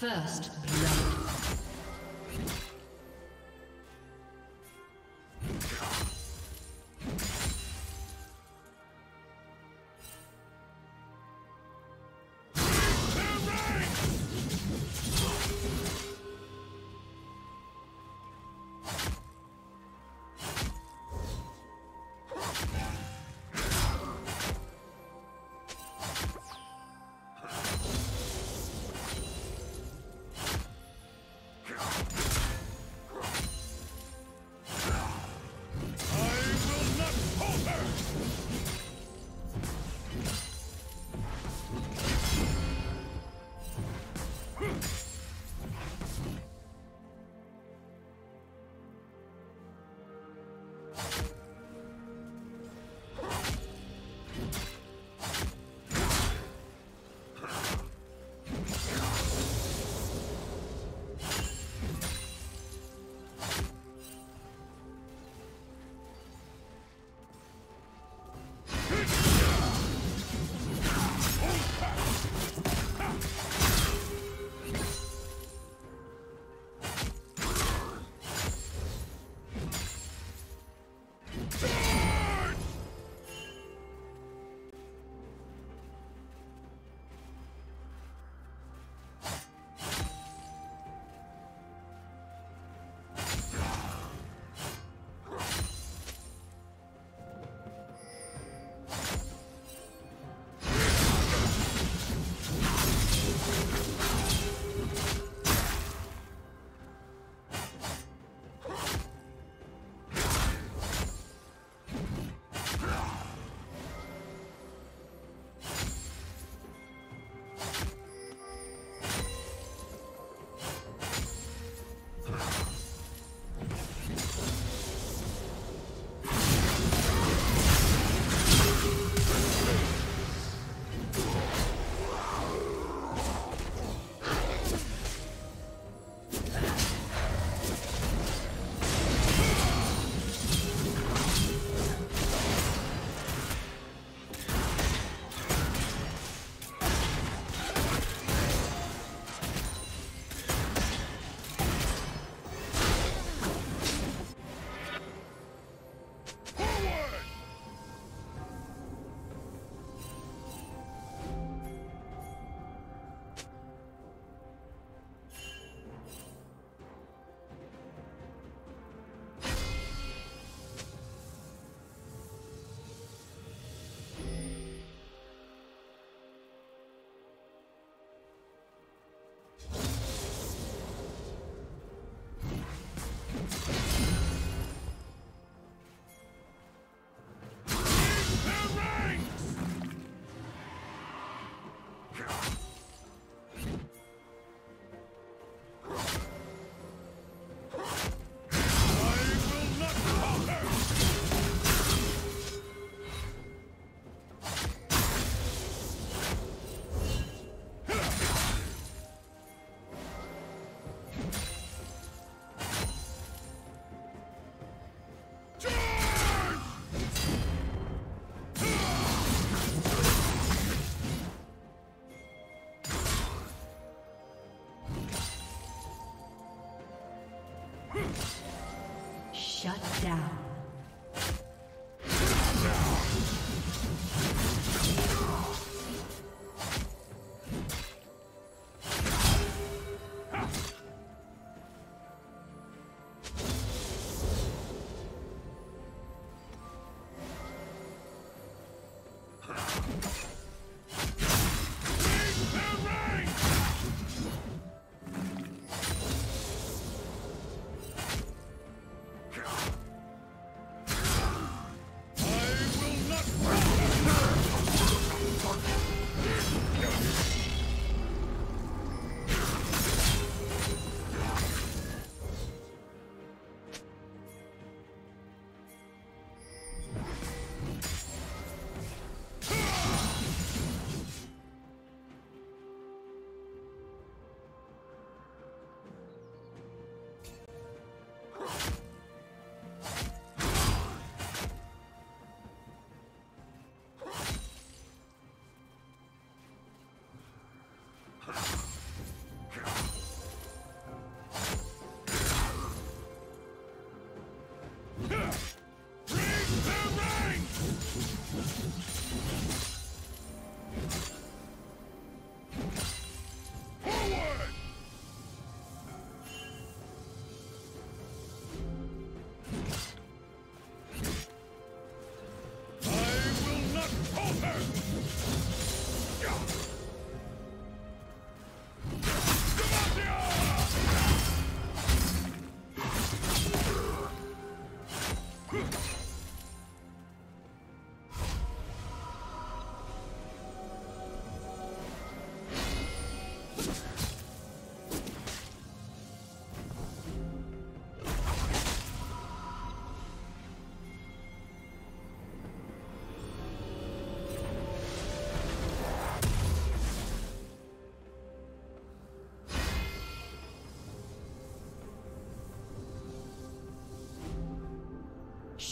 First blood. Shut down.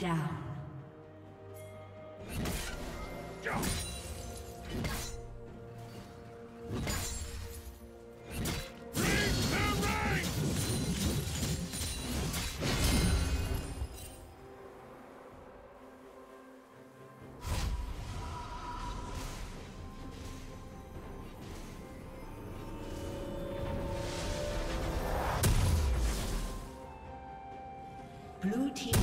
Down. Blue team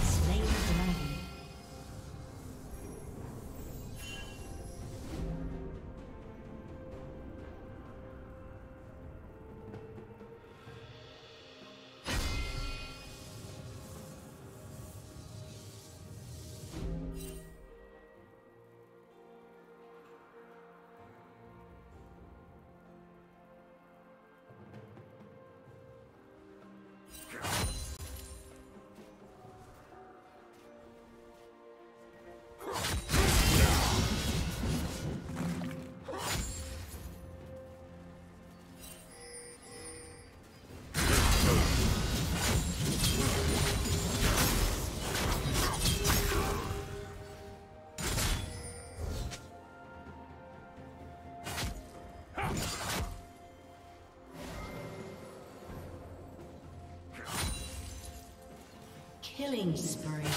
Killing spree.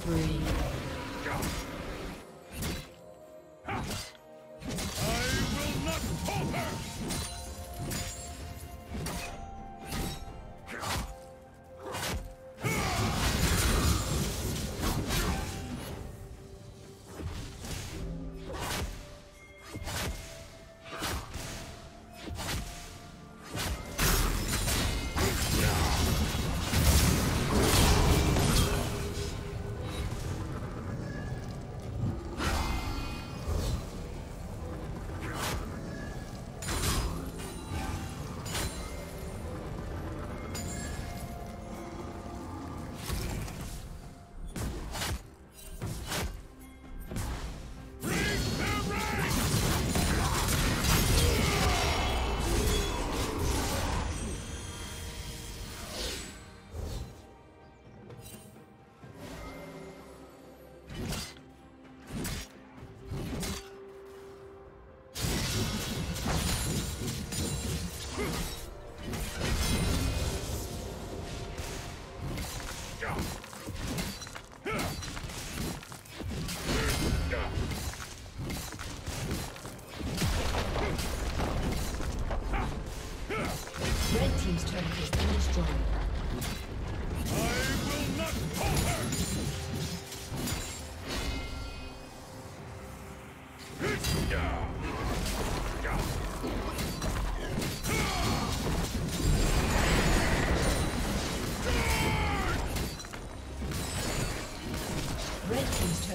spree.